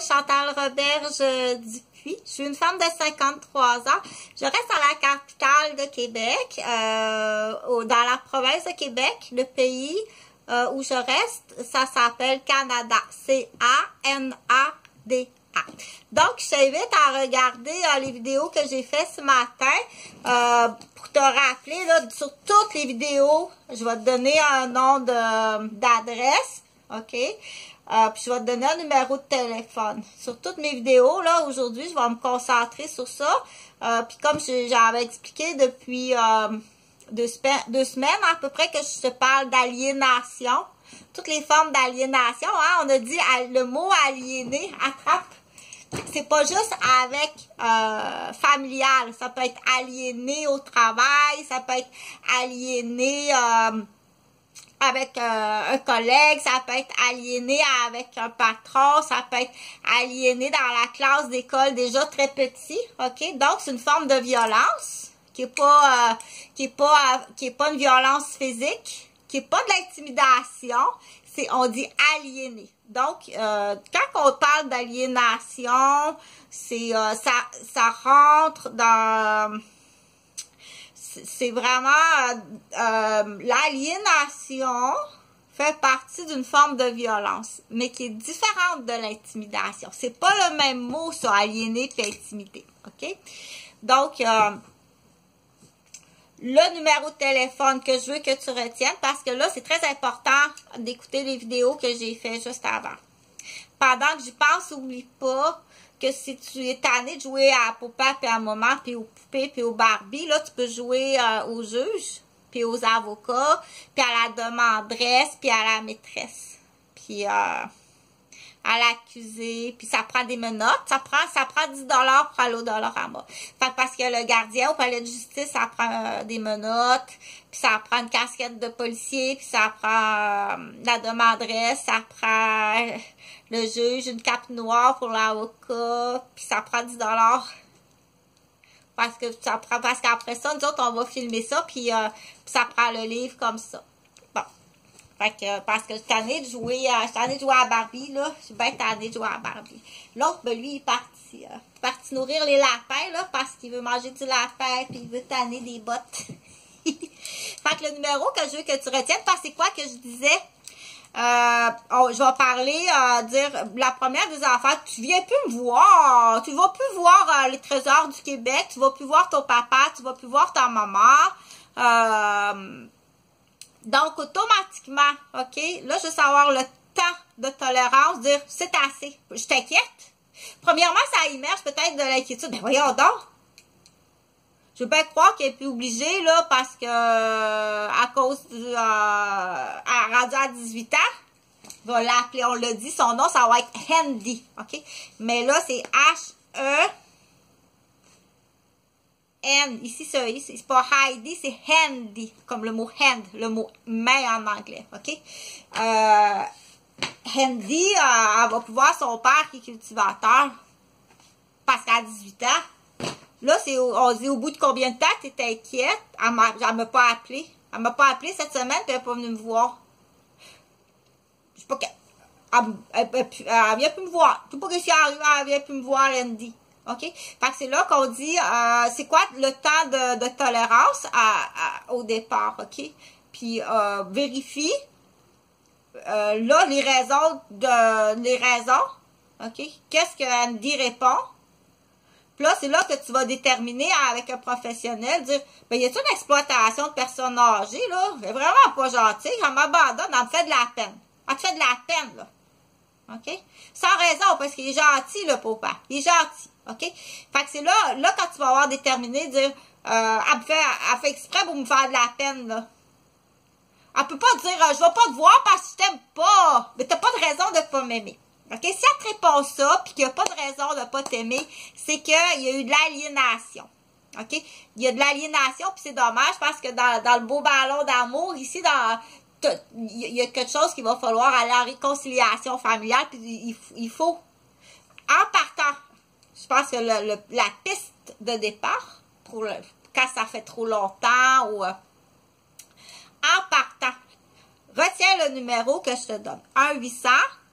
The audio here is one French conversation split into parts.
Chantal Roberge euh, Dupuis. Je suis une femme de 53 ans. Je reste à la capitale de Québec, euh, dans la province de Québec, le pays euh, où je reste. Ça s'appelle Canada. C-A-N-A-D. a Donc, je t'invite à regarder les vidéos que j'ai faites ce matin pour te rappeler, là, sur toutes les vidéos, je vais te donner un nom d'adresse, OK? Euh, puis je vais te donner un numéro de téléphone. Sur toutes mes vidéos, là, aujourd'hui, je vais me concentrer sur ça. Euh, puis comme j'avais expliqué depuis euh, deux, semaines à peu près que je te parle d'aliénation. Toutes les formes d'aliénation, hein, on a dit le mot aliéné attrape. C'est pas juste avec familial, ça peut être aliéné au travail, ça peut être aliéné avec euh, un collègue, ça peut être aliéné avec un patron, ça peut être aliéné dans la classe d'école déjà très petit, ok? Donc, c'est une forme de violence qui est pas, euh, qui est pas, euh, qui est pas une violence physique, qui est pas de l'intimidation, c'est, on dit aliéné. Donc, quand on parle d'aliénation, c'est, ça, ça rentre dans c'est vraiment euh, l'aliénation fait partie d'une forme de violence, mais qui est différente de l'intimidation. C'est pas le même mot sur aliéner et intimidé, ok? Donc, euh, le numéro de téléphone que je veux que tu retiennes, parce que là, c'est très important d'écouter les vidéos que j'ai fait juste avant. Pendant que j'y pense, oublie pas que si tu es tanné de jouer à papa, puis à maman, puis aux poupées, puis aux Barbie, là, tu peux jouer euh, aux juges, puis aux avocats, puis à la demandresse, puis à la maîtresse. Puis euh, à l'accusé, puis ça prend des menottes, ça prend ça prend 10 dollars pour aller au Dollarama. Fait parce que le gardien au palais de justice, ça prend euh, des menottes, puis ça prend une casquette de policier, puis ça prend la demandresse, ça prend le juge, une cape noire pour l'avocat, puis ça prend 10 dollars. Parce que ça prend parce qu'après ça, nous autres, on va filmer ça, puis, euh, ça prend le livre comme ça. Bon. Fait que, parce que je suis de jouer, de jouer à Barbie, là. Je suis bien tannée de jouer à Barbie. L'autre, ben, lui, il est parti, euh, parti nourrir les lapins, là, parce qu'il veut manger du lapin, puis il veut tanner des bottes. fait que le numéro que je veux que tu retiennes, parce que c'est quoi que je disais? Euh, oh, je vais parler, euh, dire la première des affaires, tu viens plus me voir, tu vas plus voir euh, les trésors du Québec, tu vas plus voir ton papa, tu vas plus voir ta maman. Euh, donc, automatiquement, OK, là, je veux savoir le temps de tolérance, dire c'est assez, je t'inquiète. Premièrement, ça immerge peut-être de l'inquiétude. Ben voyons donc, je pas croire qu'elle est plus obligée, là, parce que à cause du euh, à rendu à 18 ans, va l'appeler, on l'a dit, son nom, ça va être Handy, OK? Mais là, c'est H-E N. Ici, c'est pas Heidi, c'est Handy, comme le mot hand, le mot main en anglais, OK? Euh, Handy, euh, elle va pouvoir son père qui est cultivateur, parce qu'à 18 ans, Là, c'est on dit au bout de combien de temps tu étais inquiète? Elle m'a, m'a pas appelé. Elle m'a pas appelé cette semaine, puis elle n'est pas venue me voir. Je sais pas qu'elle. Elle, elle, vient plus me voir. Tout pas que si elle elle vient plus me voir lundi. OK? Fait que c'est là qu'on dit, euh, c'est quoi le temps de, tolérance au départ, OK? Puis, euh, vérifie, euh, là, les raisons les raisons, OK? Qu'est-ce que Andy répond? Puis là, c'est là que tu vas déterminer avec un professionnel, dire, ben, y a-t-il une exploitation de personnes âgées, là? Elle est vraiment pas gentille, elle m'abandonne, elle me fait de la peine. Elle te fait de la peine, là. OK? Sans raison, parce qu'il est gentil, le papa. Il est gentil. OK? Fait que c'est là, là, quand tu vas avoir déterminé, dire, euh, elle, me fait, elle fait exprès pour me faire de la peine, là. Elle peut pas dire, euh, je vais pas te voir parce que je t'aime pas. Mais t'as pas de raison de pas m'aimer. Ça, puis qu'il n'y a pas de raison de ne pas t'aimer, c'est qu'il y a eu de l'aliénation. OK? Il y a de l'aliénation, puis c'est dommage parce que dans, le beau ballon d'amour, ici, il y a quelque chose qu'il va falloir aller en réconciliation familiale, puis il, faut, en partant, je pense que la piste de départ, pour le, quand ça fait trop longtemps, ou euh, en partant, retiens le numéro que je te donne. 1 800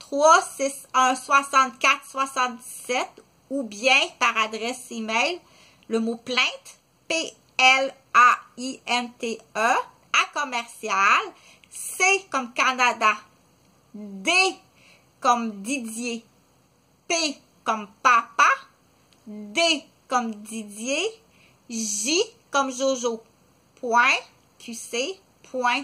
361 64 77 ou bien par adresse email le mot plainte P-L-A-I-N-T-E à commercial C comme Canada D comme Didier P comme papa D comme Didier J comme Jojo point QC point